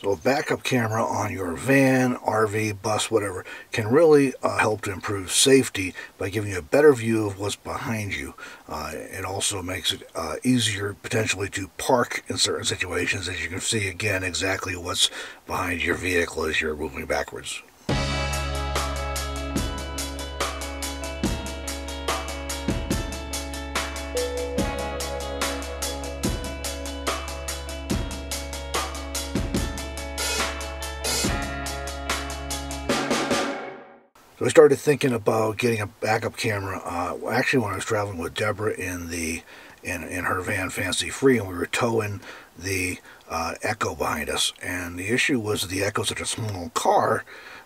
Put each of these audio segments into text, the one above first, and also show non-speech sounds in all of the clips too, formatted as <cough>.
So a backup camera on your van, RV, bus, whatever, can really uh, help to improve safety by giving you a better view of what's behind you. Uh, it also makes it uh, easier potentially to park in certain situations as you can see again exactly what's behind your vehicle as you're moving backwards. So I started thinking about getting a backup camera. Uh, actually, when I was traveling with Deborah in the in in her van Fancy Free, and we were towing the uh, Echo behind us, and the issue was the Echo's such a small car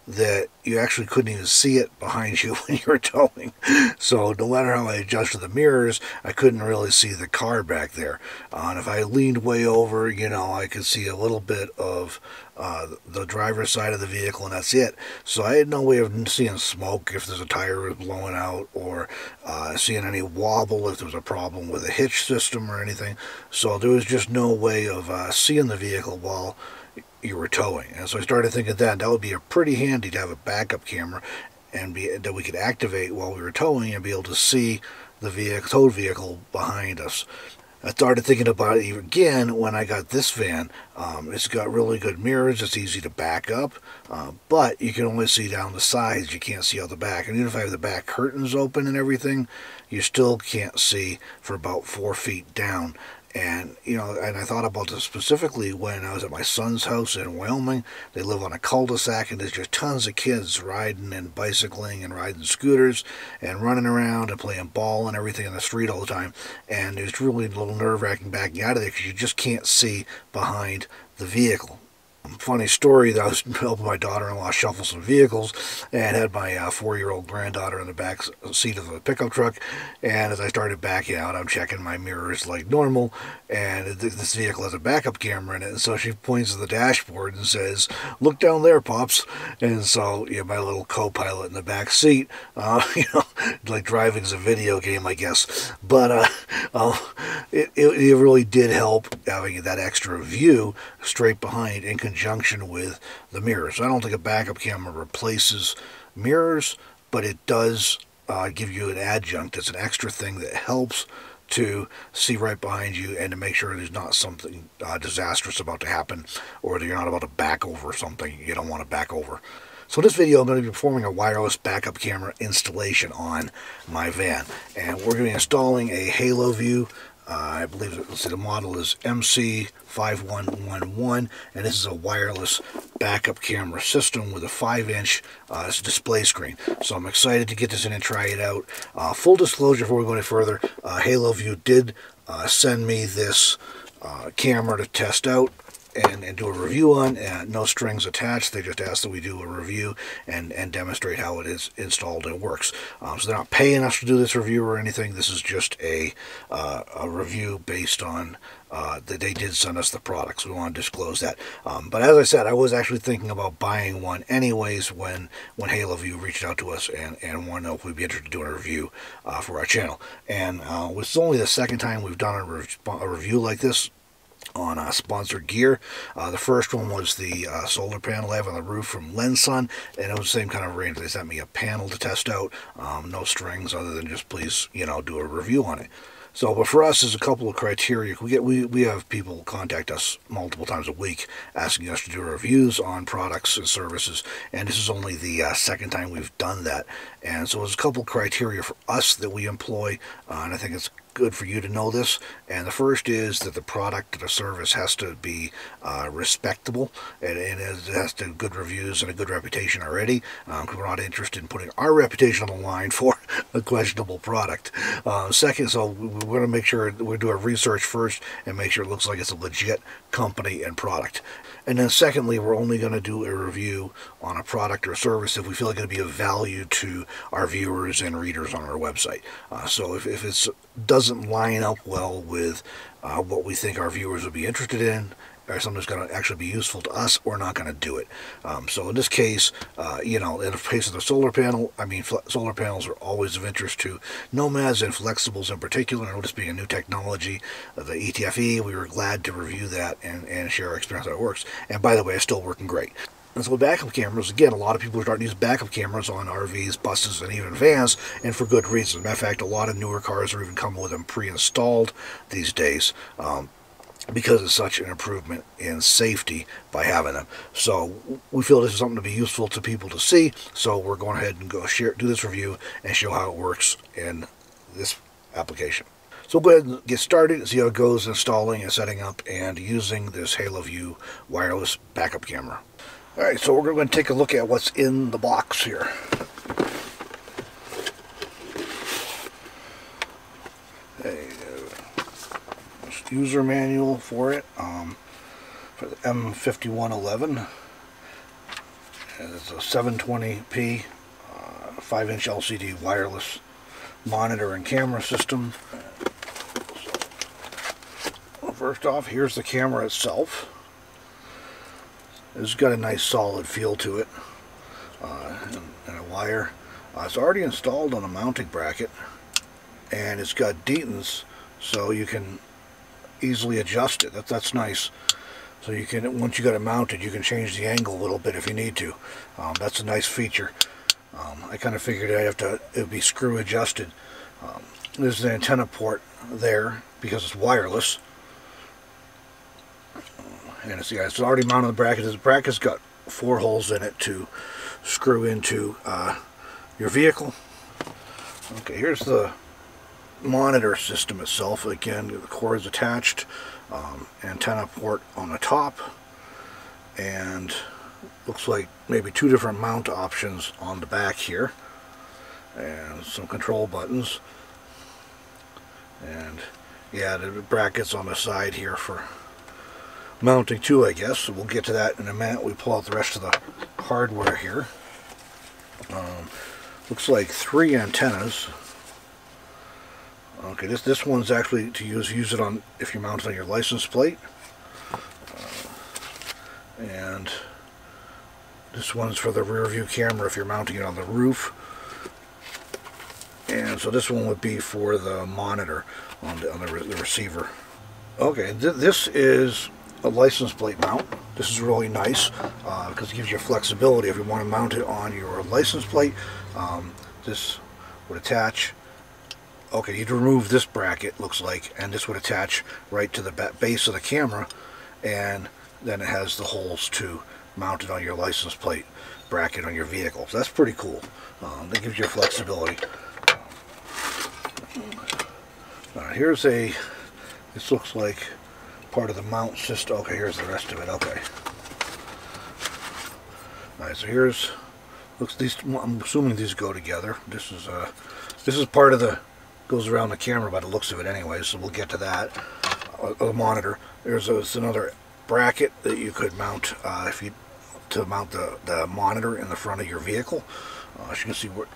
that you actually couldn't even see it behind you <laughs> when you were towing. So no matter how I adjusted the mirrors, I couldn't really see the car back there. Uh, and if I leaned way over, you know, I could see a little bit of uh, the driver's side of the vehicle, and that's it. So I had no way of seeing smoke if there's a tire was blowing out, or uh, seeing any wobble if there was a problem with a hitch system or anything. So there was just no way of uh, seeing the vehicle while you were towing. And so I started thinking that that would be a pretty handy to have a backup camera and be that we could activate while we were towing and be able to see the vehicle, towed vehicle behind us. I started thinking about it again when I got this van. Um, it's got really good mirrors. It's easy to back up, uh, but you can only see down the sides. You can't see out the back. And even if I have the back curtains open and everything, you still can't see for about four feet down. And, you know, and I thought about this specifically when I was at my son's house in Wyoming. They live on a cul-de-sac and there's just tons of kids riding and bicycling and riding scooters and running around and playing ball and everything in the street all the time. And it's really a little nerve-wracking backing out of there because you just can't see behind the vehicle. Funny story that I was <laughs> helping my daughter-in-law shuffle some vehicles and had my uh, four-year-old granddaughter in the back seat of the pickup truck. And as I started backing out I'm checking my mirrors like normal and this vehicle has a backup camera in it and so she points to the dashboard and says look down there pops and so yeah my little co-pilot in the back seat uh, <laughs> you know like driving's a video game I guess but uh, uh, it, it, it really did help having that extra view straight behind in conjunction with the mirrors. I don't think a backup camera replaces mirrors, but it does uh, give you an adjunct. It's an extra thing that helps to see right behind you and to make sure there's not something uh, disastrous about to happen or that you're not about to back over something you don't want to back over. So in this video I'm going to be performing a wireless backup camera installation on my van and we're going to be installing a HaloView uh, I believe the model is MC5111, and this is a wireless backup camera system with a 5-inch uh, display screen. So I'm excited to get this in and try it out. Uh, full disclosure before we go any further, uh, HaloView did uh, send me this uh, camera to test out and, and do a review on. Uh, no strings attached. They just ask that we do a review and, and demonstrate how it is installed and works. Um, so they're not paying us to do this review or anything. This is just a, uh, a review based on uh, that they did send us the products. We want to disclose that. Um, but as I said, I was actually thinking about buying one anyways when when HaloView reached out to us and, and wanted to know if we'd be interested in doing a review uh, for our channel. And uh, it's only the second time we've done a, re a review like this on uh, sponsored gear. Uh, the first one was the uh, solar panel I have on the roof from Lensun, and it was the same kind of range. They sent me a panel to test out, um, no strings other than just please, you know, do a review on it. So, but for us, there's a couple of criteria. We get we, we have people contact us multiple times a week asking us to do reviews on products and services, and this is only the uh, second time we've done that. And so, there's a couple criteria for us that we employ, uh, and I think it's good for you to know this. And the first is that the product or the service has to be uh, respectable and, and, it has to have good reviews and a good reputation already. Um, we're not interested in putting our reputation on the line <laughs> for a questionable product. Uh, second, so we want to make sure we do our research first and make sure it looks like it's a legit company and product. And then secondly, we're only going to do a review on a product or service if we feel like it'll be of value to our viewers and readers on our website. Uh, so if, if it doesn't line up well with uh, what we think our viewers would be interested in or something that's going to actually be useful to us, we're not going to do it. Um, so in this case, uh, you know, in the case of the solar panel, I mean, solar panels are always of interest to nomads and flexibles in particular. And this being a new technology, uh, the ETFE, we were glad to review that and, and share our experience how it works. And by the way, it's still working great. And so backup cameras, again, a lot of people are starting to use backup cameras on RVs, buses, and even vans, and for good reason. Matter of fact, a lot of newer cars are even coming with them pre-installed these days. Um, because it's such an improvement in safety by having them. So we feel this is something to be useful to people to see. So we're going ahead and go share, do this review and show how it works in this application. So we'll go ahead and get started and see how it goes installing and setting up and using this HaloView wireless backup camera. Alright, so we're going to take a look at what's in the box here. User manual for it um, for the M5111. It's a 720p uh, 5 inch LCD wireless monitor and camera system. First off, here's the camera itself. It's got a nice solid feel to it uh, and, and, a wire. Uh, it's already installed on a mounting bracket and it's got detents so you can easily adjust it. That, that's nice. So you can, once you got it mounted, you can change the angle a little bit if you need to. Um, that's a nice feature. Um, I kind of figured I'd have to, it would be screw adjusted. Um, there's the antenna port there because it's wireless. And it's, yeah, it's already mounted on the bracket. The bracket's got four holes in it to screw into uh, your vehicle. Okay, here's the monitor system itself. Again, the cord is attached, um, antenna port on the top, and looks like maybe two different mount options on the back here, and some control buttons, and yeah, the brackets on the side here for mounting too, I guess. So we'll get to that in a minute. We pull out the rest of the hardware here. Um, looks like three antennas Okay, this this one's actually to use use it on if you mount it on your license plate, uh, and this one's for the rear view camera if you're mounting it on the roof. And so this one would be for the monitor on the, on the, re the receiver. Okay, th this is a license plate mount. This is really nice uh, because it gives you flexibility if you want to mount it on your license plate. Um, this would attach okay, you'd remove this bracket, looks like, and this would attach right to the base of the camera, and then it has the holes to mount it on your license plate bracket on your vehicle. So that's pretty cool. Um, that gives you flexibility. Here's a, this looks like part of the mount system. Okay, here's the rest of it. Okay. Alright, so here's, looks these, I'm assuming these go together. This is, uh, this is part of the goes around the camera by the looks of it anyway, so we'll get to that. A, a monitor. There's, a, another bracket that you could mount uh, if you to mount the, the monitor in the front of your vehicle. Uh, as you can see, what.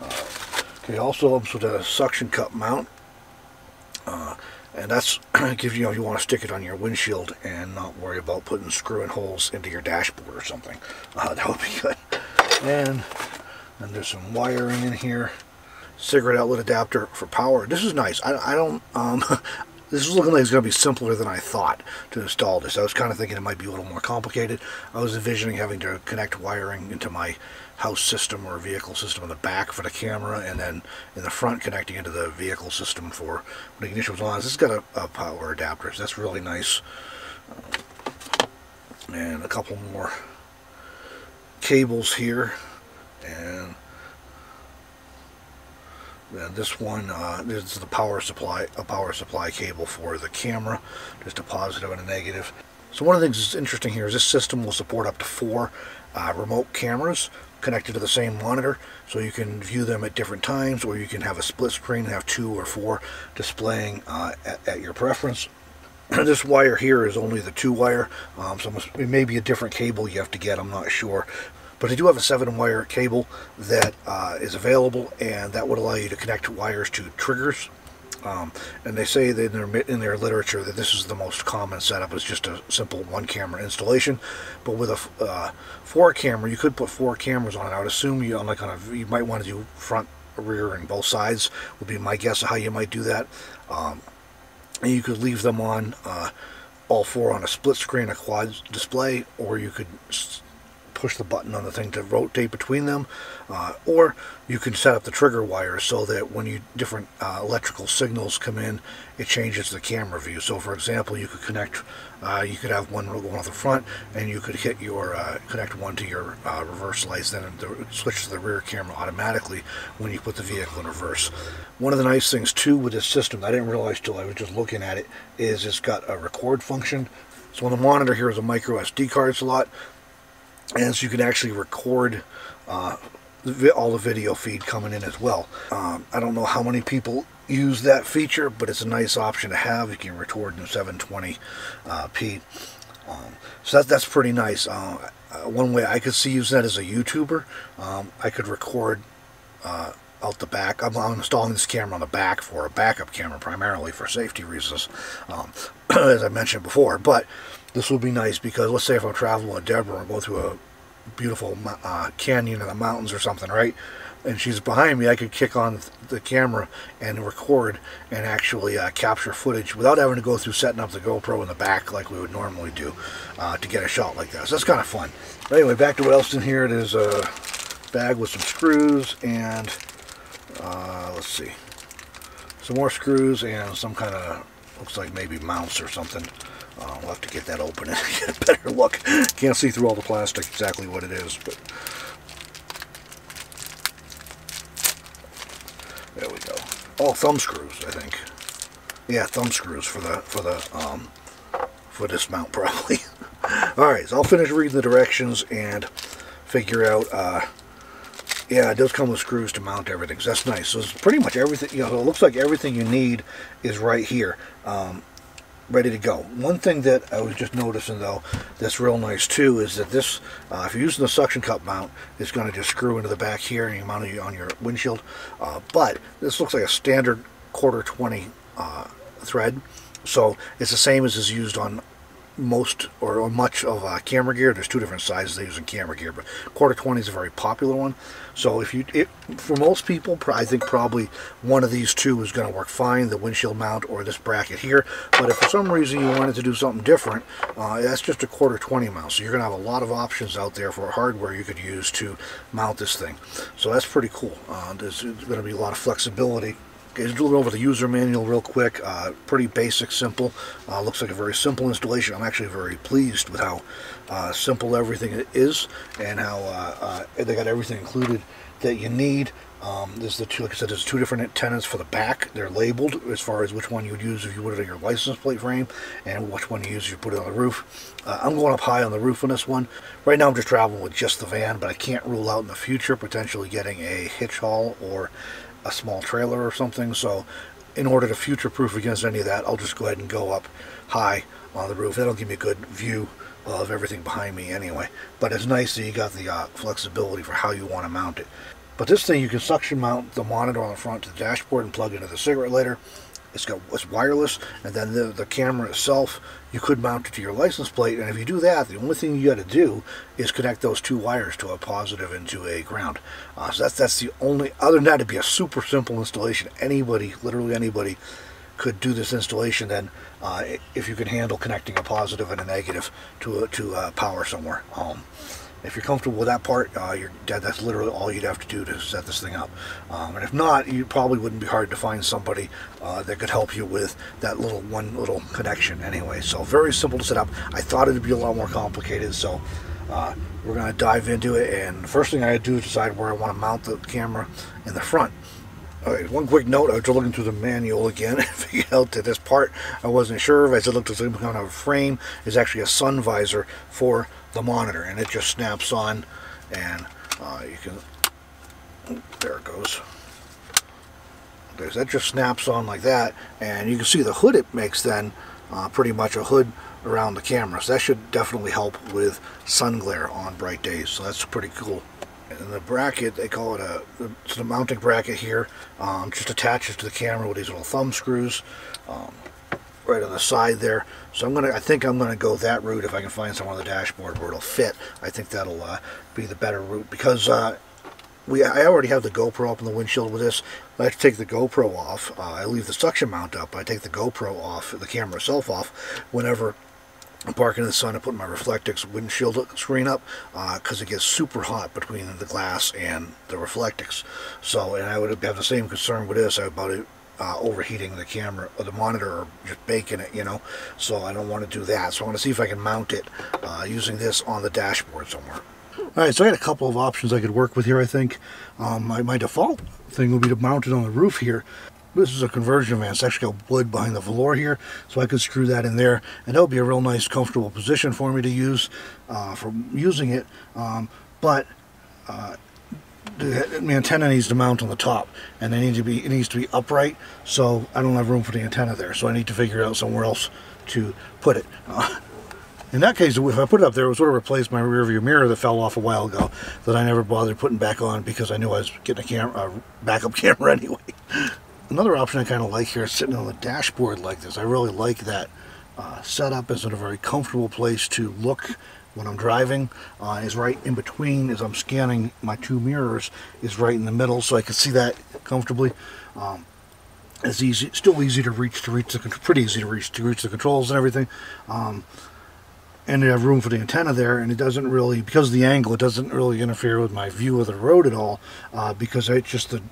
Uh, okay, also comes with a suction cup mount. Uh, and that's <clears throat> gives you, you know, you want to stick it on your windshield and not worry about putting screwing holes into your dashboard or something. Uh, <laughs> that would be good. And then there's some wiring in here cigarette outlet adapter for power. This is nice. I, I don't, um, <laughs> this is looking like it's going to be simpler than I thought to install this. I was kind of thinking it might be a little more complicated. I was envisioning having to connect wiring into my house system or vehicle system in the back for the camera and then in the front connecting into the vehicle system for when the ignition was on. This has got a, a power adapter, so that's really nice. and a couple more cables here and this one uh, is the power supply a power supply cable for the camera just a positive and a negative. So one of the things that's interesting here is this system will support up to four uh, remote cameras connected to the same monitor. So you can view them at different times or you can have a split screen have two or four displaying uh, at, at, your preference. <clears throat> This wire here is only the two wire. Um, so it may be a different cable you have to get I'm not sure but I do have a 7-wire cable that uh, is available, and that would allow you to connect wires to triggers Um, and they say in their, in their literature that this is the most common setup is just a simple one camera installation. But with a uh, four camera, you could put four cameras on it. I would assume you like on a you might want to do front, rear, and both sides would be my guess of how you might do that. Um, and you could leave them on uh, all four on a split screen, a quad display, or you could push the button on the thing to rotate between them uh, or you can set up the trigger wires so that when you different uh, electrical signals come in it changes the camera view. So for example you could connect uh, you could have one going off the front and you could hit your uh, connect one to your uh, reverse lights then it switch to the rear camera automatically when you put the vehicle in reverse. One of the nice things too with this system I didn't realize till I was just looking at it is it's got a record function. So on the monitor here is a micro SD card slot and so you can actually record uh, all the video feed coming in as well. Um, I don't know how many people use that feature, but it's a nice option to have. You can record in 720p. Uh, um, so that, that's pretty nice. Uh, uh, one way I could see using that as a YouTuber, um, I could record uh, out the back. I'm, I'm, installing this camera on the back for a backup camera primarily for safety reasons, um, <clears throat> as I mentioned before. But this would be nice because let's say if I'm traveling with Deborah and go through a beautiful uh, canyon in the mountains or something, right? And she's behind me, I could kick on the camera and record and actually uh, capture footage without having to go through setting up the GoPro in the back like we would normally do uh, to get a shot like that. So that's kind of fun. But anyway, back to what else in here. It is a bag with some screws and uh, let's see, some more screws and some kind of looks like maybe mounts or something. Uh, we'll have to get that open and <laughs> get a better look. Can't see through all the plastic exactly what it is, but there we go. Oh, thumb screws, I think. Yeah, thumb screws for the for the um, for this mount <laughs> probably. all right, so I'll finish reading the directions and figure out. Uh, yeah, it does come with screws to mount everything, so that's nice. So it's pretty much everything, you know, it looks like everything you need is right here. Um, ready to go. One thing that I was just noticing though that's real nice too is that this, uh, if you're using the suction cup mount, it's going to just screw into the back here and you mount it on your windshield. Uh, but this looks like a standard quarter 20 uh, thread. So it's the same as is used on most or, much of uh, camera gear. There's two different sizes they use in camera gear, but quarter 20 is a very popular one. So if you, it, for most people, I think probably one of these two is going to work fine, the windshield mount or this bracket here. But if for some reason you wanted to do something different, uh, that's just a quarter 20 mount. So you're going to have a lot of options out there for hardware you could use to mount this thing. So that's pretty cool. Uh, there's going to be a lot of flexibility Okay, just over the user manual real quick. Uh, pretty basic, simple. Uh, looks like a very simple installation. I'm actually very pleased with how uh, simple everything is and how uh, uh, they got everything included that you need. Um, there's the two, like I said, there's two different antennas for the back. They're labeled as far as which one you would use if you put it on your license plate frame and which one you use if you put it on the roof. Uh, I'm going up high on the roof on this one. Right now I'm just traveling with just the van, but I can't rule out in the future potentially getting a hitch haul or a small trailer or something. So in order to future-proof against any of that, I'll just go ahead and go up high on the roof. That'll give me a good view of everything behind me anyway. But it's nice that you got the uh, flexibility for how you want to mount it. But this thing, you can suction mount the monitor on the front to the dashboard and plug into the cigarette lighter. It's got it's wireless, and then the, the camera itself, you could mount it to your license plate. And if you do that, the only thing you got to do is connect those two wires to a positive and to a ground. Uh, so that's that's the only. Other than that, it'd be a super simple installation. Anybody, literally anybody, could do this installation. Then, uh, if you can handle connecting a positive and a negative to a, to a power somewhere. Um, if you're comfortable with that part, uh. That's literally all you'd have to do to set this thing up. Um, and if not, you probably wouldn't be hard to find somebody uh, that could help you with that little one little connection anyway. So very simple to set up. I thought it'd be a lot more complicated, so uh, we're going to dive into it. And the first thing I do is decide where I want to mount the camera in the front. Okay, one quick note, I was looking through the manual again <laughs> and figured out that this part I wasn't sure. As it looked at some kind of a frame is actually a sun visor for the monitor and it just snaps on and uh, you can, there it goes. Okay, that just snaps on like that and you can see the hood it makes then uh, pretty much a hood around the camera. So that should definitely help with sun glare on bright days. So that's pretty cool. And the bracket, they call it a, it's the mounting bracket here, um, just attaches to the camera with these little thumb screws. Um, right on the side there. So I'm gonna, I think I'm gonna go that route if I can find somewhere on the dashboard where it'll fit. I think that'll uh, be the better route because uh, we, I already have the GoPro up in the windshield with this. I have to take the GoPro off. Uh, I leave the suction mount up. I take the GoPro off, the camera itself off, whenever I'm parking in the sun and putting my Reflectix windshield screen up because uh, it gets super hot between the glass and the Reflectix. So, and I would have the same concern with this about it uh, overheating the camera or the monitor or just baking it, you know. So I don't want to do that. So I want to see if I can mount it uh, using this on the dashboard somewhere. All right, so I had a couple of options I could work with here, I think. Um, my, my default thing would be to mount it on the roof here. This is a conversion van. It's actually got wood behind the velour here, so I could screw that in there, and that would be a real nice, comfortable position for me to use uh, for using it. Um, but uh, the, antenna needs to mount on the top, and they need to be it needs to be upright. So I don't have room for the antenna there, so I need to figure out somewhere else to put it. Uh, in that case, if I put it up there, it would sort of replace my rear view mirror that fell off a while ago that I never bothered putting back on because I knew I was getting a camera, a backup <laughs> camera anyway. Another option I kind of like here is sitting on the dashboard like this. I really like that uh, setup. It's in a very comfortable place to look when I'm driving uh, is right in between as I'm scanning my two mirrors is right in the middle so I can see that comfortably. Um, it's easy, still easy to reach to reach the pretty easy to reach to reach the controls and everything. Um, and you have room for the antenna there and it doesn't really because of the angle it doesn't really interfere with my view of the road at all uh, because it's just the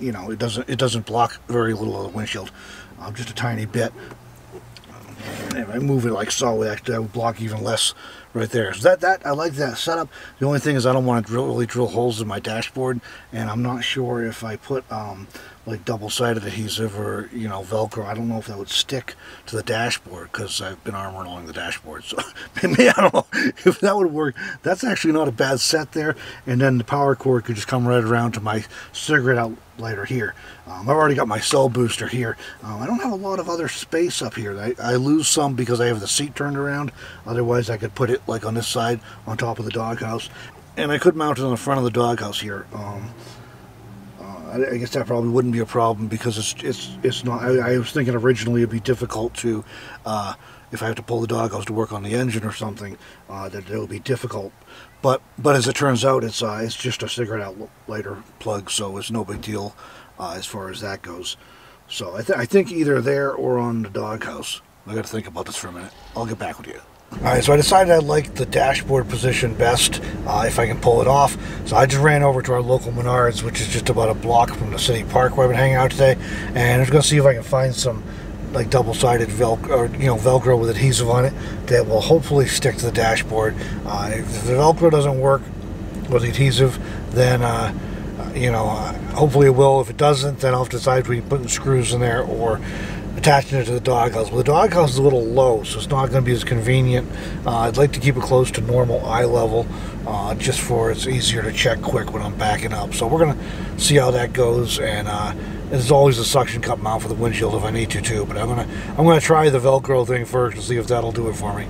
you know it doesn't it doesn't block very little of the windshield um, just a tiny bit if I move it like so actually I would block even less right there. So that, that I like that setup. The only thing is I don't want to drill, really drill holes in my dashboard, and I'm not sure if I put um, like double-sided adhesive or you know Velcro. I don't know if that would stick to the dashboard because I've been armoring along the dashboard. So <laughs> maybe I don't know <laughs> if that would work. That's actually not a bad set there. And then the power cord could just come right around to my cigarette out lighter here. Um, I've already got my cell booster here. Um, I don't have a lot of other space up here. I, I lose some because I have the seat turned around. Otherwise I could put it like on this side on top of the doghouse. And I could mount it on the front of the doghouse here. Um, I guess that probably wouldn't be a problem because it's it's it's not. I, I was thinking originally it'd be difficult to, uh, if I have to pull the doghouse to work on the engine or something, uh, that it would be difficult. But but as it turns out, it's uh, it's just a cigarette out lighter plug, so it's no big deal uh, as far as that goes. So I, th I think either there or on the doghouse. I got to think about this for a minute. I'll get back with you. Alright, so I decided I like the dashboard position best uh, if I can pull it off. So I just ran over to our local Menards, which is just about a block from the city park where I've been hanging out today. And I was going to see if I can find some like double-sided Velcro, or, you know, Velcro with adhesive on it that will hopefully stick to the dashboard. Uh, if the Velcro doesn't work with the adhesive, then, uh, you know, uh, hopefully it will. If it doesn't, then I'll have to decide between putting screws in there or attaching it to the doghouse. Well, the doghouse is a little low, so it's not going to be as convenient. Uh, I'd like to keep it close to normal eye level, uh, just for it's easier to check quick when I'm backing up. So we're going to see how that goes, and uh, there's always a suction cup mount for the windshield if I need to too. But I'm gonna I'm gonna try the Velcro thing first to see if that'll do it for me.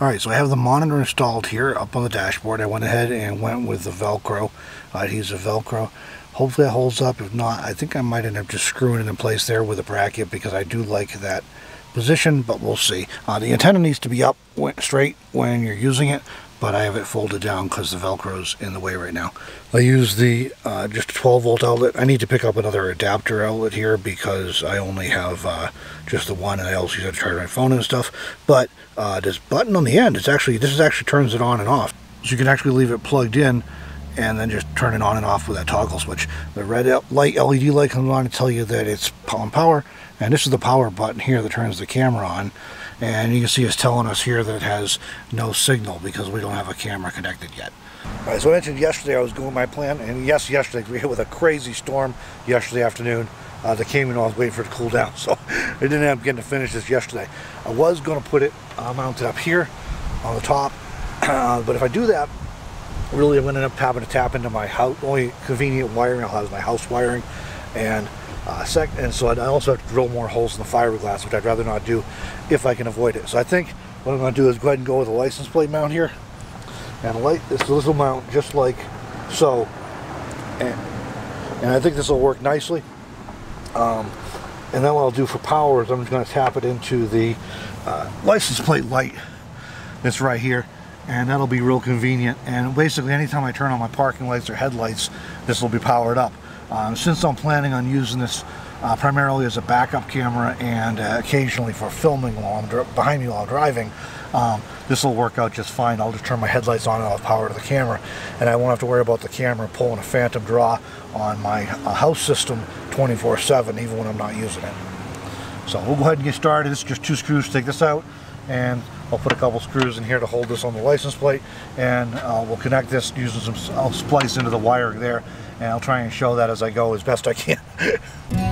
All right, so I have the monitor installed here up on the dashboard. I went ahead and went with the Velcro, adhesive Velcro. Hopefully it holds up. If not, I think I might end up just screwing it in place there with a bracket because I do like that position, but we'll see. Uh, the antenna needs to be up straight when you're using it, but I have it folded down because the Velcro's in the way right now. I use the uh, just a 12 volt outlet. I need to pick up another adapter outlet here because I only have uh, just the one and I also use it to charge my phone and stuff. But uh, this button on the end, it's actually this is actually turns it on and off. So you can actually leave it plugged in and then just turn it on and off with that toggle switch. The red light LED light comes on to tell you that it's on power, and this is the power button here that turns the camera on. And you can see it's telling us here that it has no signal because we don't have a camera connected yet. All right, so I mentioned yesterday I was going my plan, and yes, yesterday we <laughs> hit with a crazy storm yesterday afternoon. Uh, that came in, I was waiting for it to cool down, <laughs> so I didn't end up getting to finish this yesterday. I was going to put it uh, mounted up here on the top, <clears throat> uh, but if I do that, really I'm going to end up having to tap into my house, only convenient wiring I'll have is my house wiring and uh, sec and so I also have to drill more holes in the fiberglass which I'd rather not do if I can avoid it. So I think what I'm going to do is go ahead and go with a license plate mount here and light this little mount just like so And, and I think this will work nicely. Um, and then what I'll do for power is I'm just going to tap it into the uh, license plate light that's right here and that'll be real convenient. And basically anytime I turn on my parking lights or headlights this will be powered up. Um, since I'm planning on using this uh, primarily as a backup camera and uh, occasionally for filming while I'm behind me while I'm driving um, this will work out just fine. I'll just turn my headlights on and I'll have power to the camera. And I won't have to worry about the camera pulling a phantom draw on my uh, house system 24-7 even when I'm not using it. So we'll go ahead and get started. Is just two screws take this out. And I'll put a couple screws in here to hold this on the license plate and uh, we'll connect this using some, I'll splice into the wire there and I'll try and show that as I go as best I can. <laughs>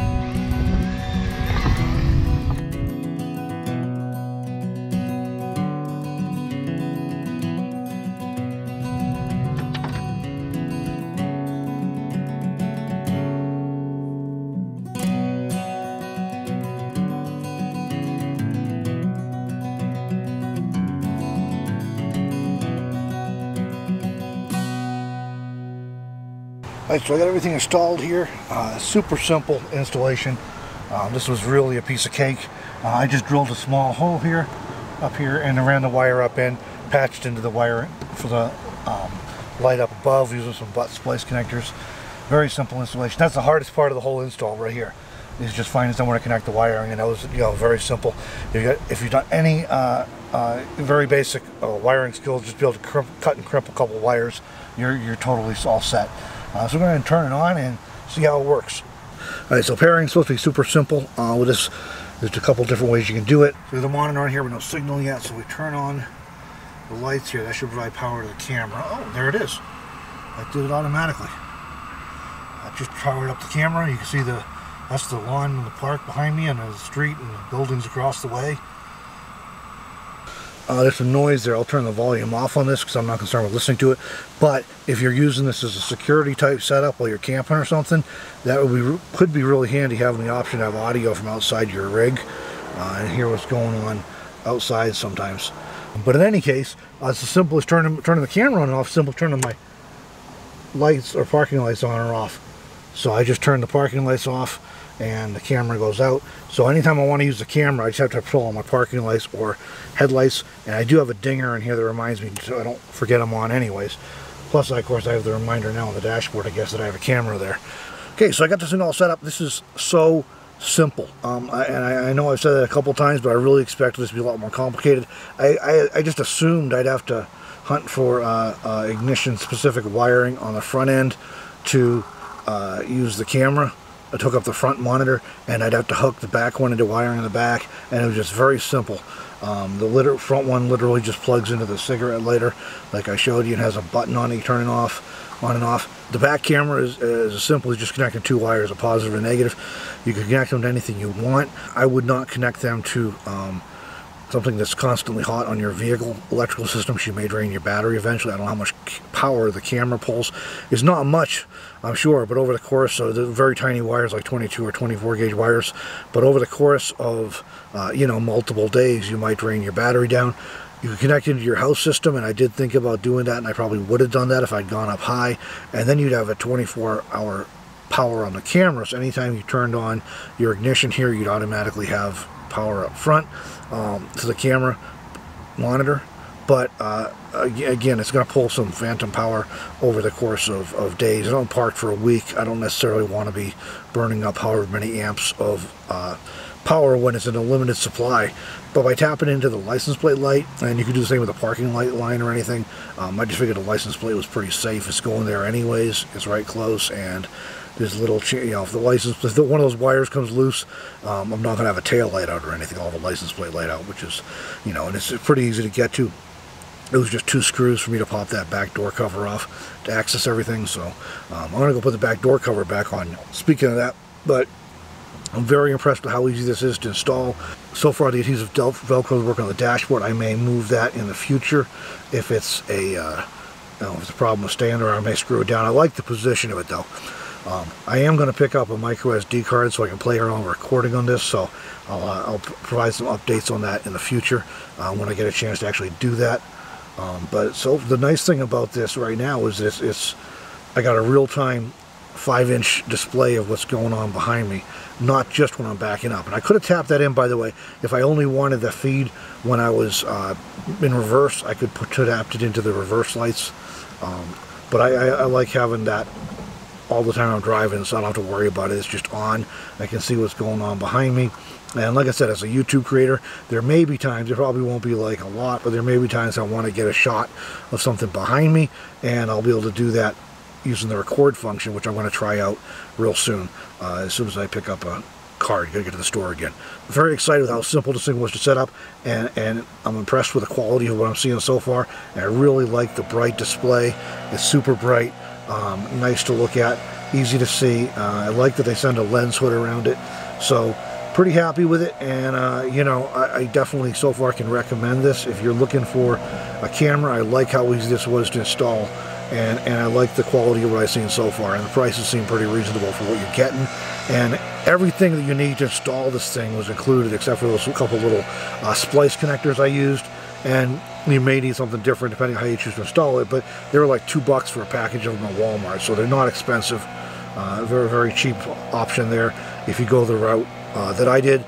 So I got everything installed here. Uh, super simple installation. Um, this was really a piece of cake. Uh, I just drilled a small hole here, up here, and ran the wire up in, patched into the wire for the um, light up above using some butt splice connectors. Very simple installation. That's the hardest part of the whole install right here. Is just finding somewhere to connect the wiring, and that was you know very simple. If, you got, if you've done any uh, uh, very basic uh, wiring skills, just be able to crimp, cut and crimp a couple wires, you're you're totally all set. Uh, so we're going to turn it on and see how it works. Alright, so pairing is supposed to be super simple uh, with this. There's a couple different ways you can do it. There's a monitor on here with no signal yet, so we turn on the lights here. That should provide power to the camera. Oh, there it is. That did it automatically. I just powered up the camera. You can see the that's the lawn in the park behind me and the street and the buildings across the way. Uh, there's some noise there. I'll turn the volume off on this because I'm not concerned with listening to it. But if you're using this as a security type setup while you're camping or something, that would be could be really handy having the option to have audio from outside your rig uh, and hear what's going on outside sometimes. But in any case, uh, it's as simple as turning turning the camera on and off. Simple turning my lights or parking lights on or off. So I just turned the parking lights off and the camera goes out. So anytime I want to use the camera, I just have to pull on my parking lights or headlights. And I do have a dinger in here that reminds me so I don't forget them on anyways. Plus, of course, I have the reminder now on the dashboard, I guess, that I have a camera there. Okay, so I got this thing all set up. This is so simple. Um, I, and I, I, know I've said that a couple times, but I really expected this to be a lot more complicated. I, I, I just assumed I'd have to hunt for uh, uh, ignition-specific wiring on the front end to uh, use the camera I took up the front monitor and I'd have to hook the back one into wiring in the back and it was just very simple. Um, the front one literally just plugs into the cigarette lighter like I showed you and has a button on it you turn it off on and off. The back camera is, is as simple as just connecting two wires, a positive and a negative. You can connect them to anything you want. I would not connect them to um, something that's constantly hot on your vehicle electrical system. She may drain your battery eventually. I don't know how much power the camera pulls. It's not much, I'm sure, but over the course of the very tiny wires, like 22 or 24 gauge wires, but over the course of, uh, you know, multiple days, you might drain your battery down. You can connect into your house system, and I did think about doing that, and I probably would have done that if I'd gone up high. And then you'd have a 24 hour power on the camera, so anytime you turned on your ignition here, you'd automatically have power up front um, to the camera monitor but uh, again it's going to pull some phantom power over the course of, of days. I don't park for a week. I don't necessarily want to be burning up however many amps of uh, power when it's in a limited supply. But by tapping into the license plate light and you can do the same with a parking light line or anything um, I just figured the license plate was pretty safe. It's going there anyways. It's right close and this little, you know, if the license, if the, one of those wires comes loose, um, I'm not going to have a tail light out or anything. I'll have a license plate light out, which is, you know, and it's pretty easy to get to. It was just two screws for me to pop that back door cover off to access everything. So um, I'm going to go put the back door cover back on. Speaking of that, but I'm very impressed with how easy this is to install. So far, the adhesive Velcro is working on the dashboard. I may move that in the future if it's a, uh, you know, if it's a problem with staying there, I may screw it down. I like the position of it though. Um, I am going to pick up a micro SD card so I can play around recording on this, so I'll, uh, I'll provide some updates on that in the future uh, when I get a chance to actually do that. Um, but so the nice thing about this right now is it's, it's I got a real-time five inch display of what's going on behind me, not just when I'm backing up. And I could have tapped that in, by the way, if I only wanted the feed when I was uh, in reverse, I could put tapped it into the reverse lights. Um, but I, I, I like having that all the time I'm driving, so I don't have to worry about it. It's just on. I can see what's going on behind me. And like I said, as a YouTube creator, there may be times, there probably won't be like a lot, but there may be times I want to get a shot of something behind me, and I'll be able to do that using the record function, which I'm going to try out real soon, uh, as soon as I pick up a card. Got to get to the store again. Very excited with how simple this thing was to set up, and, and I'm impressed with the quality of what I'm seeing so far. And I really like the bright display. It's super bright, um, nice to look at, easy to see. Uh, I like that they send a lens hood around it. So pretty happy with it and uh, you know I, I, definitely so far can recommend this if you're looking for a camera I like how easy this was to install and and I like the quality of what I've seen so far and the prices seem pretty reasonable for what you're getting and everything that you need to install this thing was included except for those couple little uh, splice connectors I used and you may need something different depending on how you choose to install it but they were like two bucks for a package of them at Walmart so they're not expensive. Uh, very very cheap option there if you go the route uh, that I did.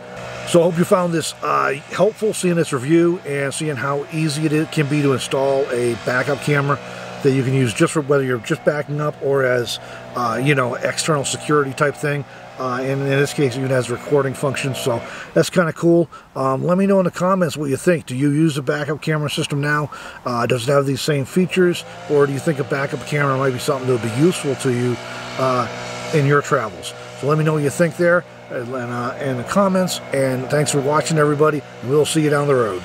So I hope you found this uh, helpful seeing this review and seeing how easy it can be to install a backup camera that you can use just for whether you're just backing up or as uh, you know external security type thing uh, and in this case it even has recording functions so that's kind of cool. Um, let me know in the comments what you think. Do you use a backup camera system now? Uh, does it have these same features or do you think a backup camera might be something that would be useful to you uh, in your travels? So let me know what you think there and, uh, in the comments and thanks for watching everybody. We'll see you down the road